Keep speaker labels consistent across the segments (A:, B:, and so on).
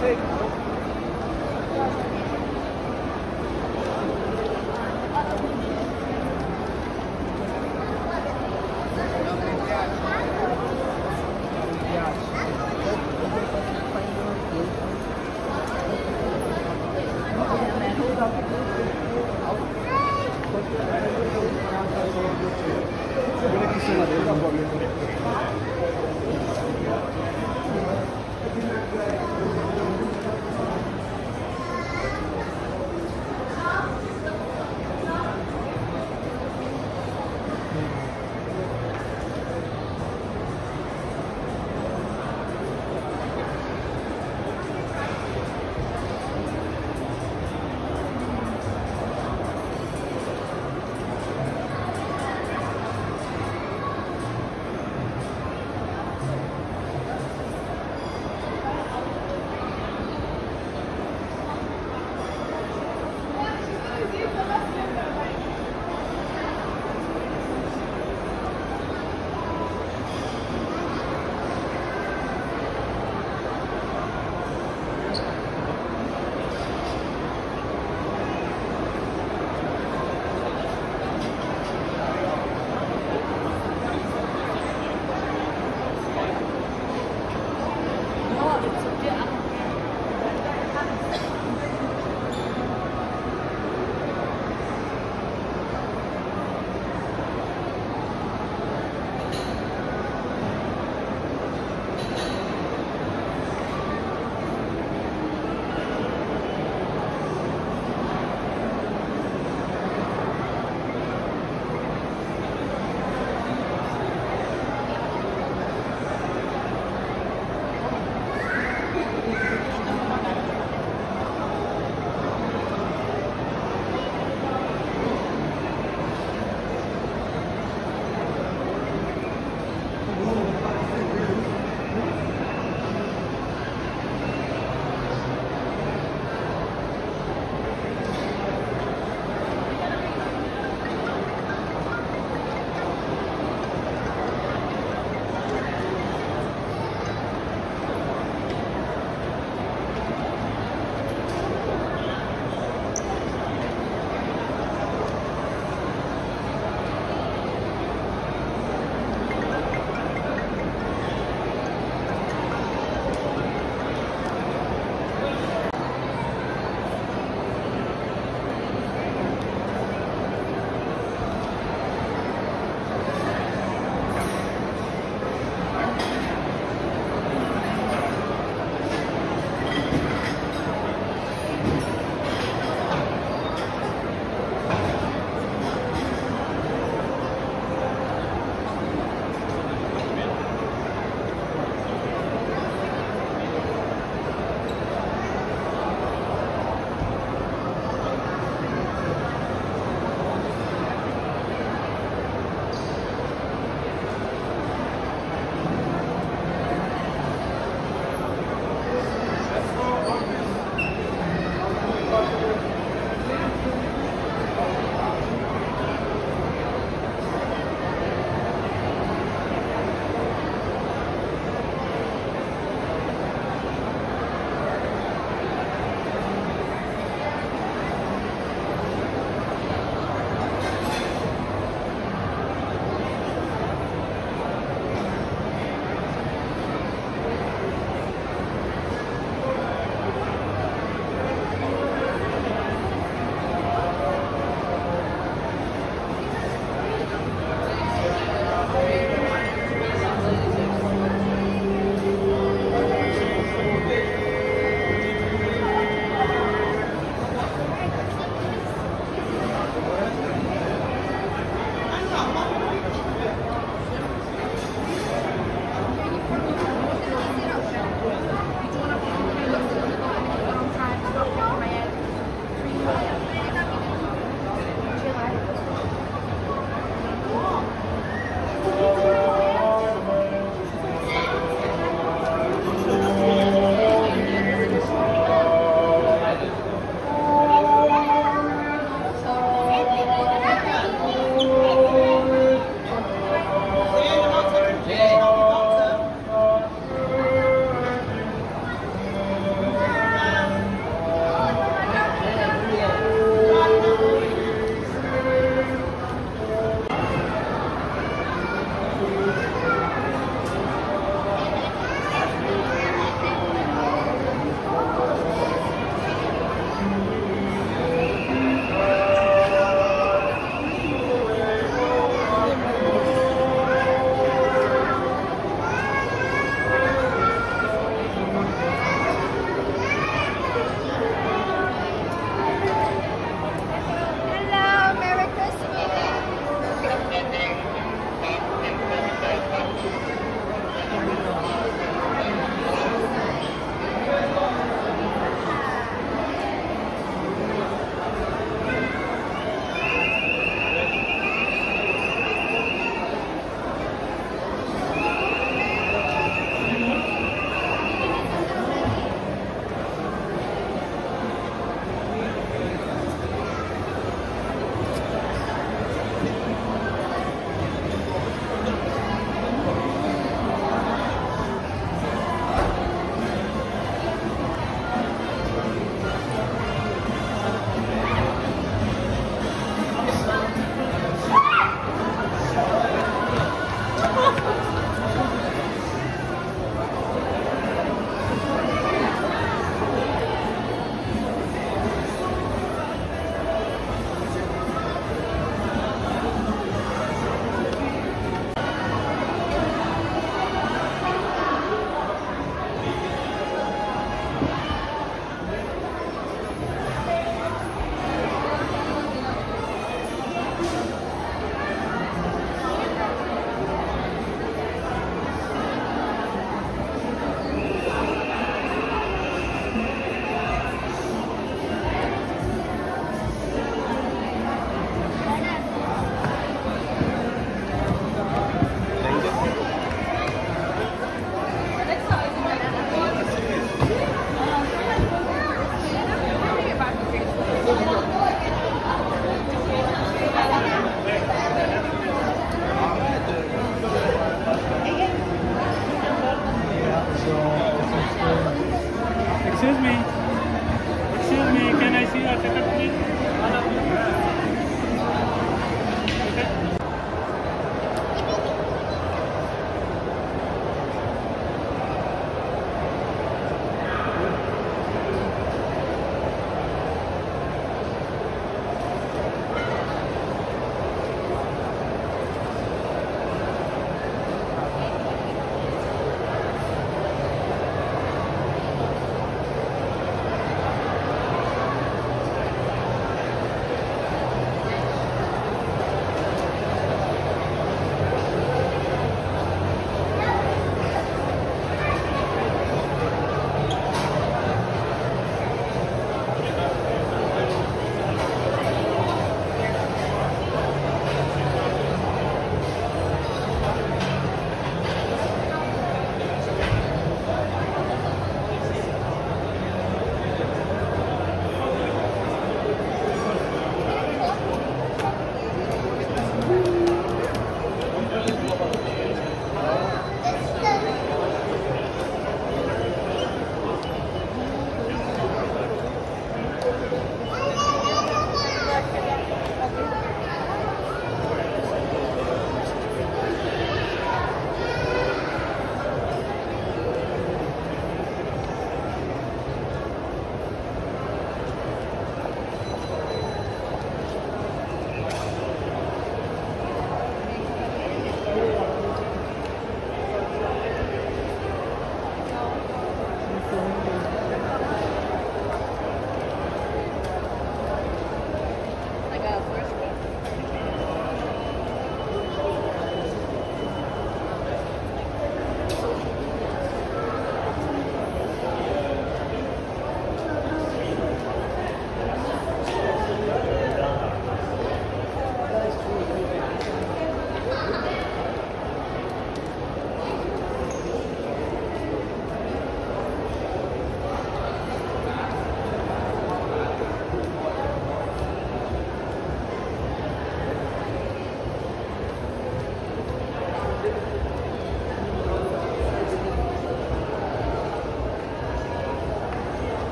A: Take.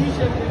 A: Thank you.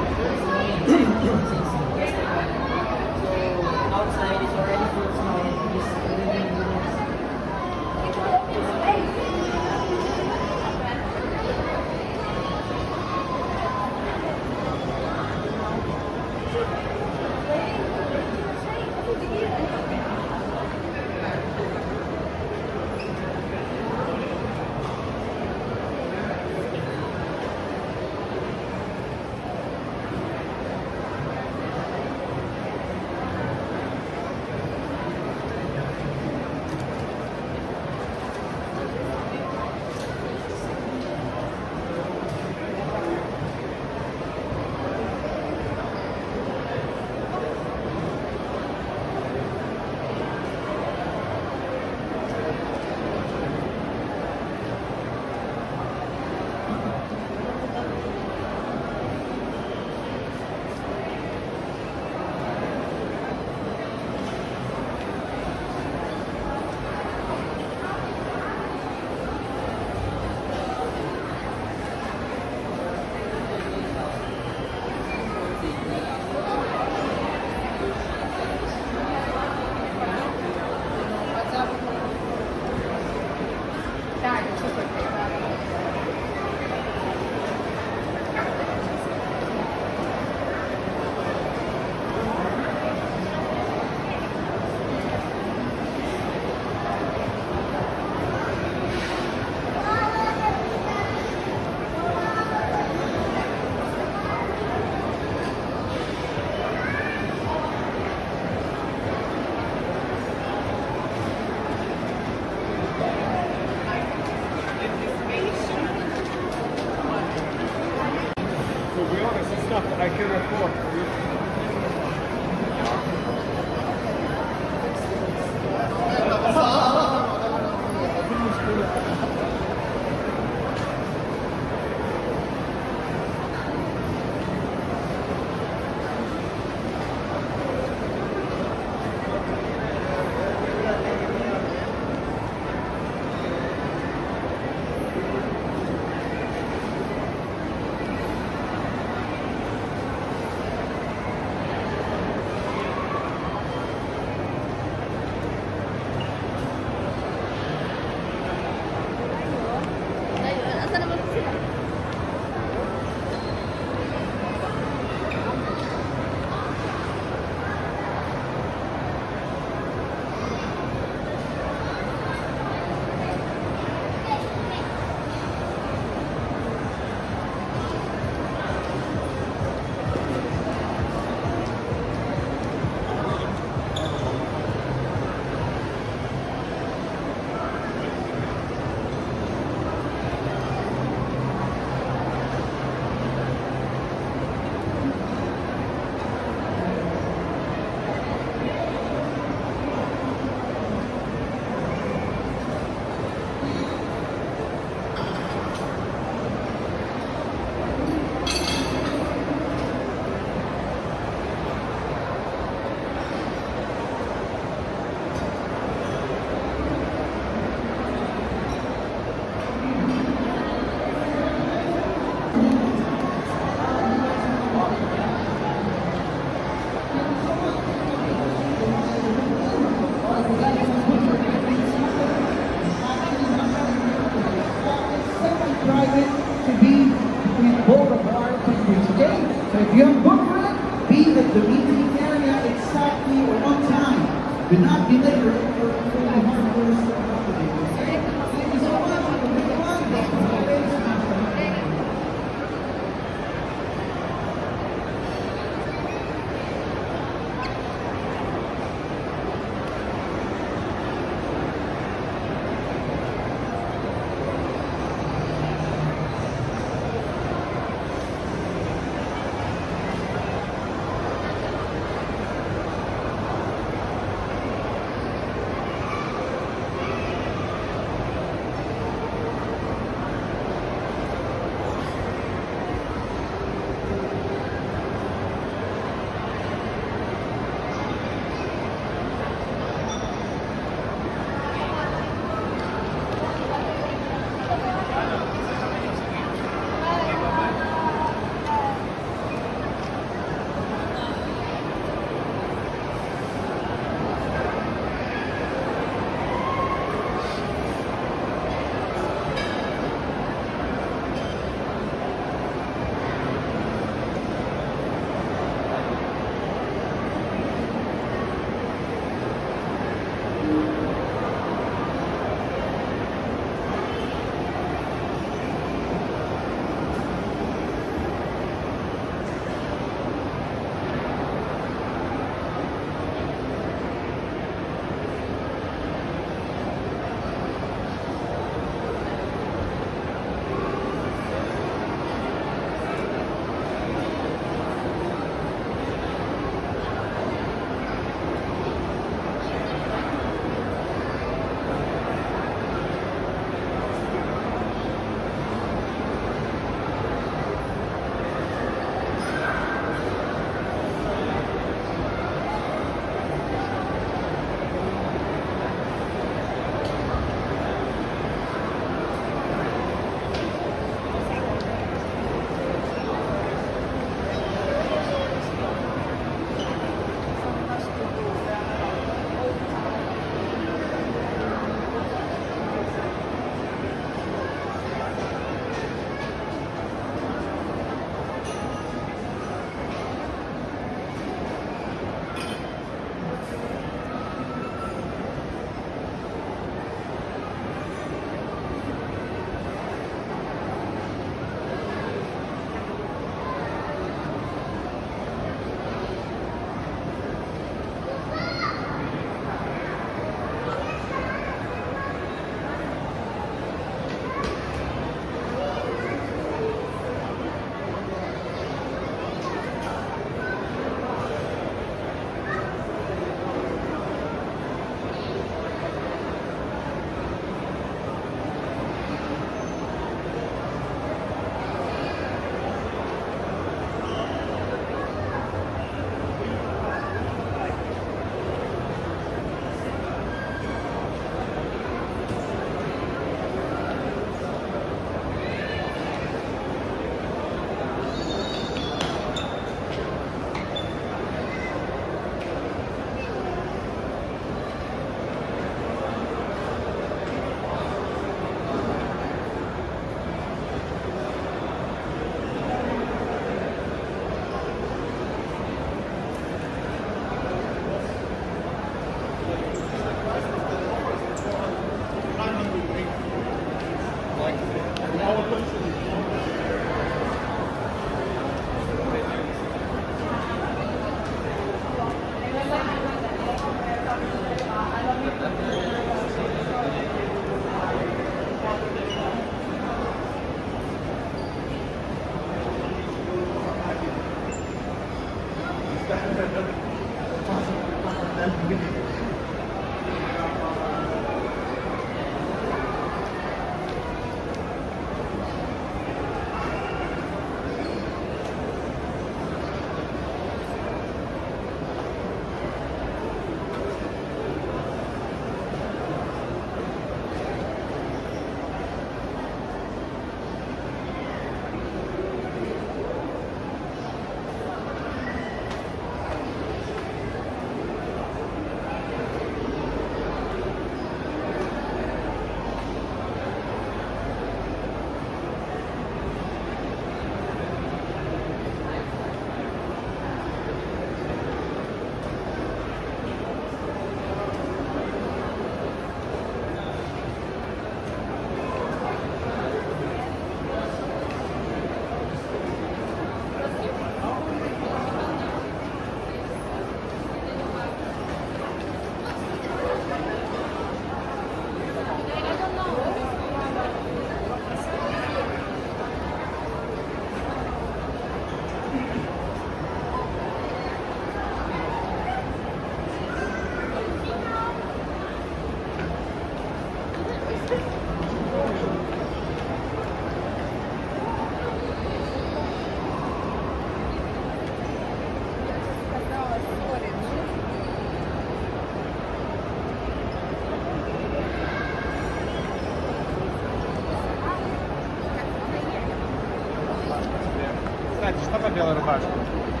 B: Aquela roubagem.